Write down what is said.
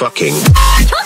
fucking.